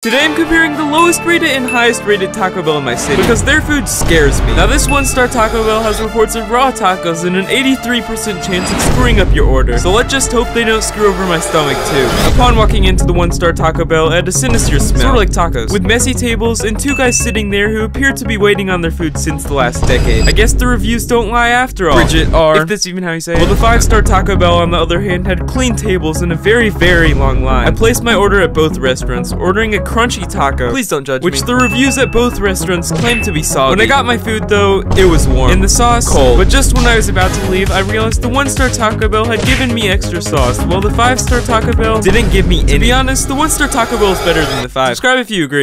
Today I'm comparing the lowest rated and highest rated Taco Bell in my city because their food scares me. Now this one star Taco Bell has reports of raw tacos and an 83% chance of screwing up your order. So let's just hope they don't screw over my stomach too. Upon walking into the one star Taco Bell, I had a sinister smell, sort of like tacos, with messy tables and two guys sitting there who appear to be waiting on their food since the last decade. I guess the reviews don't lie after all. Bridget R. If that's even how you say it. Well the 5 star Taco Bell on the other hand had clean tables and a very very long line. I placed my order at both restaurants, ordering a crunchy taco. Please don't judge Which me. the reviews at both restaurants claim to be soggy. When I got my food though, it was warm. And the sauce, cold. But just when I was about to leave, I realized the one-star Taco Bell had given me extra sauce, while the five-star Taco Bell didn't give me any. To be honest, the one-star Taco Bell is better than the five. Subscribe if you agree.